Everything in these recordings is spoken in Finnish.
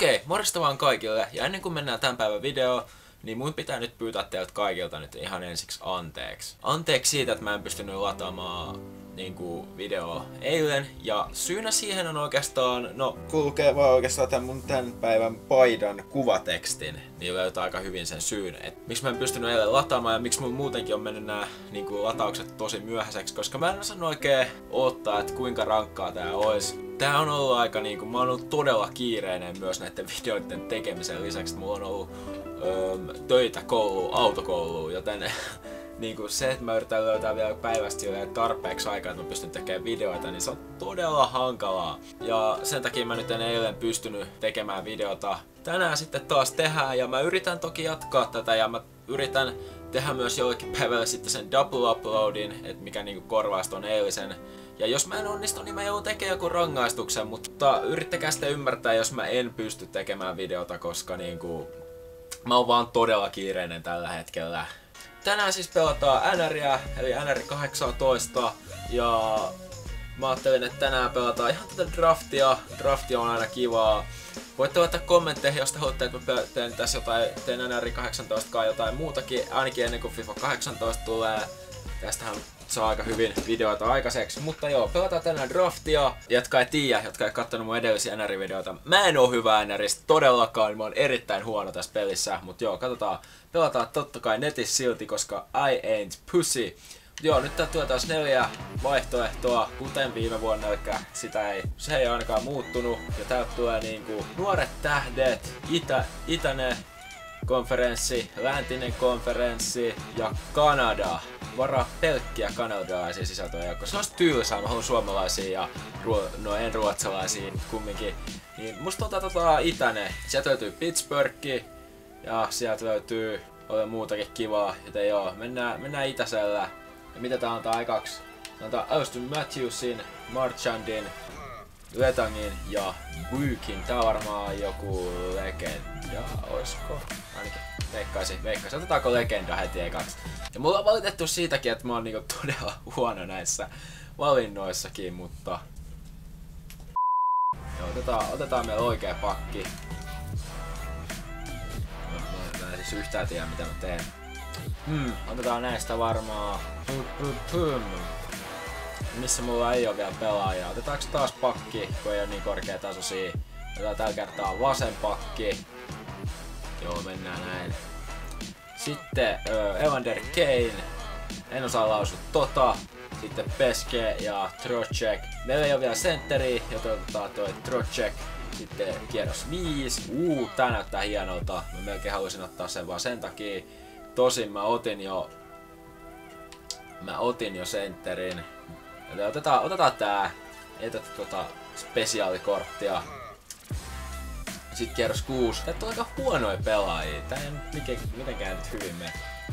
Okei, morjesta vaan kaikille. Ja ennen kuin mennään tämän päivän videoon, niin mun pitää nyt pyytää teiltä kaikilta nyt ihan ensiksi anteeksi. Anteeksi siitä, että mä en pystynyt lataamaan niin kuin video eilen. Ja syynä siihen on oikeastaan, no kulkee vaan oikeastaan tämän mun tämän päivän paidan kuvatekstin. Niin löytää aika hyvin sen syyn, että miksi mä en pystynyt eilen lataamaan ja miksi mun muutenkin on mennyt nämä niin kuin, lataukset tosi myöhäiseksi. Koska mä en osannut oikein odottaa, että kuinka rankkaa tää olisi. Tää on ollut aika niinku, mä oon ollut todella kiireinen myös näiden videoiden tekemisen lisäksi. Mulla on ollut öö, töitä kouluun, autokouluun, joten niin kuin se, että mä yritän löytää vielä päivästä tarpeeksi aikaa, että mä pystyn tekemään videoita, niin se on todella hankalaa. Ja sen takia mä nyt en eilen pystynyt tekemään videota. Tänään sitten taas tehdään ja mä yritän toki jatkaa tätä ja mä yritän tehdä myös jollekin päivällä sitten sen double uploadin, että mikä niinku korvaa ton eilisen. Ja jos mä en onnistu, niin mä joudun tekemään joku rangaistuksen, mutta yrittäkää sitten ymmärtää, jos mä en pysty tekemään videota, koska niinku, mä oon vaan todella kiireinen tällä hetkellä. Tänään siis pelataan NRiä, eli NR 18, ja mä ajattelin, että tänään pelataan ihan tätä draftia. Drafti on aina kivaa. Voitte laittaa kommentteihin, jos te haluatte, että mä teen tässä jotain, teen NR 18 kai jotain muutakin, ainakin ennen kuin FIFA 18 tulee. Tästähän saa aika hyvin videoita aikaiseksi. Mutta joo, pelataan tänään draftia. Jotka ei tiedä, jotka ei kattonut mun edellisiä NR-videoita. Mä en oo hyvä NRistä todellakaan, mä oon erittäin huono tässä pelissä. Mutta joo, katsotaan. Pelataan totta kai netissä silti, koska I ain't pussy. Joo, nyt tulee taas neljä vaihtoehtoa, kuten viime vuonna, eli sitä ei, se ei ainakaan muuttunut. Ja täältä tulee niinku nuoret tähdet, itä, itäne konferenssi, läntinen konferenssi ja Kanada varaa pelkkiä kanadalaisia sisältöjä, koska se olisi tylsää. Mä haluan suomalaisia ja ruo- no en ruotsalaisia kumminkin. Niin musta tuntuu tota itäne. Sieltä löytyy Pittsburgh ja sieltä löytyy paljon muutakin kivaa. Joten joo, mennään, mennään itäisellä. Ja mitä tää antaa aikaksi? Tää antaa Austin Matthewsin, Marchandin, Letangin ja Byykin. Tää on varmaan joku legenda, oisko? Ainakin veikkaisin, veikkaisin. Otetaanko legenda heti ekaksi? Ja mulla on valitettu siitäkin, että mä oon niinku todella huono näissä valinnoissakin, mutta... Joo, otetaan, otetaan meillä oikea pakki. Mä, mä, en siis yhtään tiedä mitä mä teen. Hmm, otetaan näistä varmaan... Missä mulla ei oo vielä pelaajaa. Otetaanko taas pakki, kun ei oo niin korkeatasoisia. Otetaan tällä kertaa vasen pakki. Joo, mennään näin. Sitten uh, Evander Kane. En osaa lausua tota. Sitten Peske ja Trocek. Meillä ei ole vielä sentteri, joten otetaan toi Trocek. Sitten kierros 5. Uu, tää näyttää hienolta. Mä melkein haluaisin ottaa sen vaan sen takia. Tosin mä otin jo... Mä otin jo sentterin. Eli otetaan, otetaan tää. Ei tätä tota spesiaalikorttia. Sitten kierros 6. Tää on aika huonoja pelaajia. Tää ei nyt mitenkään nyt hyvin mene.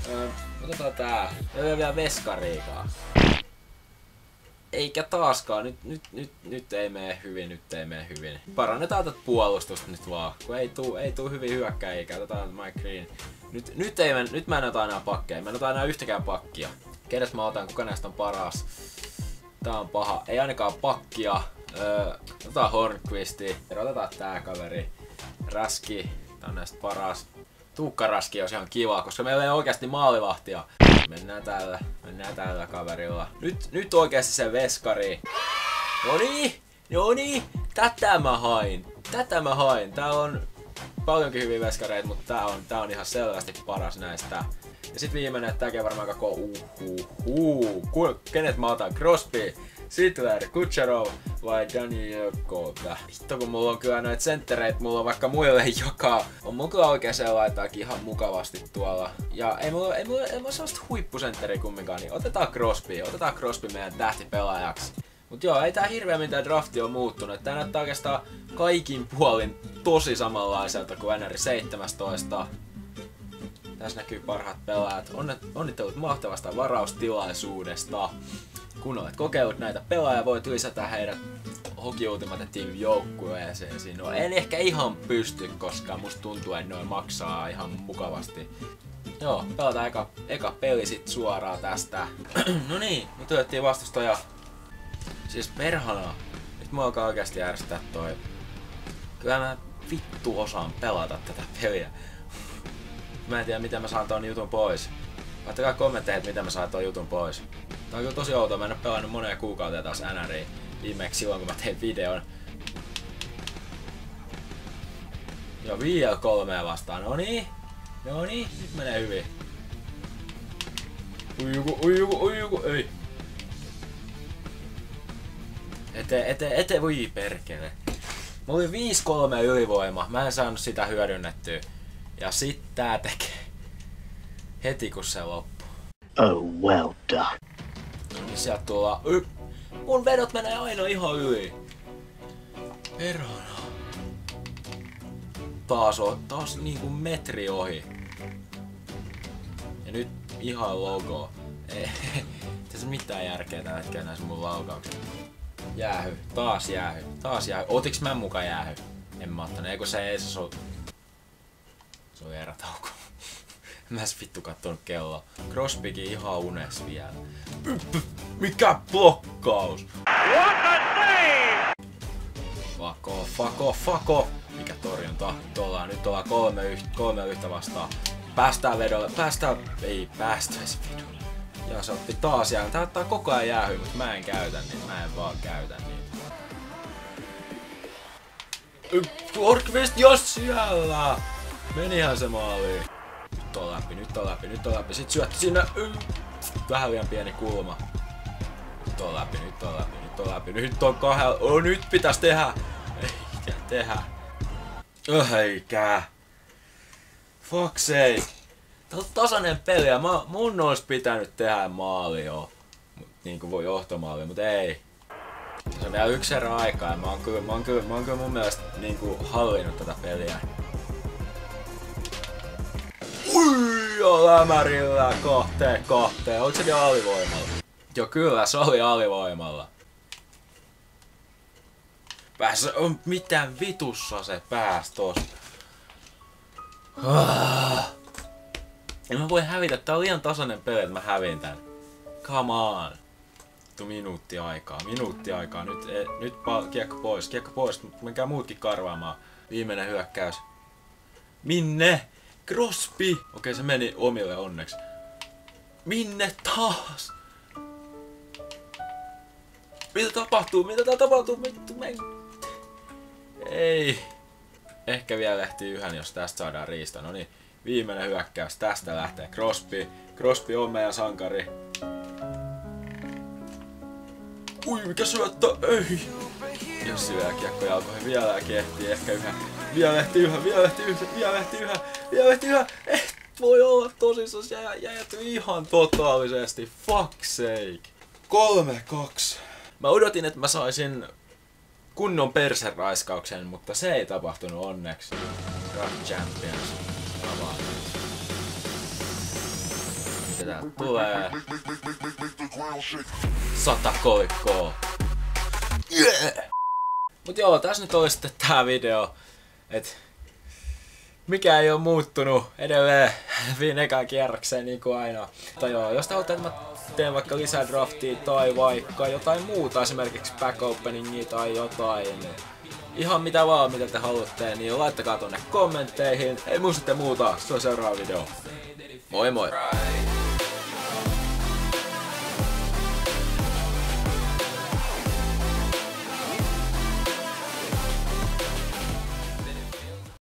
Öö, otetaan tää. Ja vielä veskariikaa. Eikä taaskaan. Nyt, nyt, nyt, nyt ei mene hyvin, nyt ei mene hyvin. Parannetaan tätä puolustusta nyt vaan. Kun ei tuu, ei tuu hyvin hyökkäjiä. Otetaan Mike Green. Nyt, nyt, ei, nyt mä en ota enää pakkeja. Mä en ota enää yhtäkään pakkia. Kenes mä otan, kuka näistä on paras? Tää on paha. Ei ainakaan pakkia. Öö, otetaan Hornquisti. Otetaan tää kaveri. Raski, tää on näistä paras. Tuukka Raski olisi ihan kiva, koska meillä ei oikeasti maalivahtia. Mennään täällä, mennään täällä kaverilla. Nyt, nyt oikeasti se veskari. Noni, noni, tätä mä hain. Tätä mä hain. Tää on paljonkin hyviä veskareita, mutta tää on, tää on ihan selvästi paras näistä. Ja sit viimeinen, että tääkin varmaan koko uhu, uhu. Kenet mä otan? Crosby. Sittler, Kutcherov vai Daniel Kota? Hitto kun mulla on kyllä noita senttereitä, mulla on vaikka muille joka on mulla kyllä oikeeseen laitaakin ihan mukavasti tuolla. Ja ei mulla, ei mulla, ei mulla sellaista huippusentteri kumminkaan, niin otetaan Crosby, otetaan Crosby meidän tähtipelaajaksi. Mut joo, ei tää hirveä mitään drafti on muuttunut. Tää näyttää oikeastaan kaikin puolin tosi samanlaiselta kuin NR 17. Tässä näkyy parhaat pelaajat. Onnittelut mahtavasta varaustilaisuudesta kun olet kokeillut näitä pelaajia, voit lisätä heidät Hoki Ultimate Team joukkueeseen. No en ehkä ihan pysty, koska musta tuntuu, että noin maksaa ihan mukavasti. Joo, pelataan eka, eka peli sit suoraan tästä. no niin, nyt otettiin vastustaja. Siis perhana. Nyt mua alkaa oikeasti järjestää toi. Kyllä mä vittu osaan pelata tätä peliä. Mä en tiedä miten mä saan ton jutun pois. Laittakaa kommentteihin, että miten mä saan ton jutun pois. Tää on kyllä tosi outoa, mä en oo pelannut moneen kuukauteen taas NRI. Viimeksi silloin kun mä tein videon. Joo, vielä kolmea vastaan. No niin. No niin, nyt menee hyvin. Uijuku, uijuku, uijuku, ei. Ete, ete, ete, voi perkele. Mulla oli 5-3 ylivoima. Mä en saanut sitä hyödynnettyä. Ja sit tää tekee. Heti kun se loppuu. Oh, well done. Niin sieltä tulla. Y- Mun vedot menee aina ihan yli. Perhana. Taas on, taas niinku metri ohi. Ja nyt ihan logo. Ei tässä mitään järkeä tällä hetkellä näissä mun laukauksissa. Jäähy, taas jäähy, taas jäähy. Otiks mä mukaan jäähy? En mä ottanut, eikö se ei se. Se oli erätauko. mä en vittu kattonut kelloa. Crosbykin ihan unes vielä. Mikä blokkaus? Fuck off, fuck off, fuck off. Mikä torjunta? Nyt ollaan, nyt ollaan kolme, yhtä, kolme yhtä vastaan. Päästään vedolle, päästään, ei päästäisi vedolle. Ja se otti taas jäähy. Tää ottaa koko ajan jäähy, mutta mä en käytä niin. Mä en vaan käytä niin. Orkvist, jos siellä! Menihän se maaliin. Nyt on läpi, nyt on läpi, nyt on läpi. Sit syötti sinne. Vähän liian pieni kulma. Nyt on läpi, nyt on läpi, nyt on läpi. Nyt on kahdella. Oh, nyt pitäis tehdä. Eikä tehdä. Oh, eikä. Fuck sake. Tää on tasainen peli ja mä, mun olisi pitänyt tehdä maali jo. Niin kuin voi johtomaali, mutta ei. Se on vielä yksi erä aikaa ja mä oon kyllä, mä oon kyllä, mä oon kyllä mun mielestä niin hallinnut tätä peliä. Ja lämärillä kahteen kahteen. Oliko se vielä alivoimalla? Joo kyllä, se oli alivoimalla. Päässä on mitään vitussa se pääs. Ah. En mä voi hävitä, tää on liian tasainen peli, että mä hävin tän. Come on. Vittu minuutti aikaa, minuutti aikaa. Nyt, e, nyt kiekko pois, kiekko pois. Menkää muutkin karvaamaan. Viimeinen hyökkäys. Minne? Crosby! Okei, se meni omille onneksi. Minne taas? Mitä tapahtuu? Mitä tää tapahtuu? Vittu, men... Ei. Ehkä vielä lähti yhden, jos tästä saadaan riista. No niin, viimeinen hyökkäys. Tästä lähtee Crosby. Crosby on meidän sankari. Ui, mikä syöttö? Ei. Jos syö kiekko jalkoihin vielä ehtii ehkä yhä. Vielä ehti yhä, vielä ehti yhä, vielä ehti yhä, vielä ehti yhä. Et voi olla tosissaan jä, jäjätty ihan totaalisesti. Fuck sake. Kolme, kaksi. Mä odotin, että mä saisin kunnon perseraiskauksen, mutta se ei tapahtunut onneksi. Draft Champions. Avaa. Mitä tulee? Sata koikkoa. Yeah! Mut joo, tässä nyt oli sitten tää video. Et mikä ei oo muuttunut edelleen viime ekan kierrokseen niin kuin aina. Tai joo, jos te haluatte, että mä teen vaikka lisää draftia tai vaikka jotain muuta, esimerkiksi back openingia tai jotain. Ihan mitä vaan, mitä te haluatte, niin laittakaa tonne kommentteihin. Ei muista muuta, se on seuraava video. Moi moi!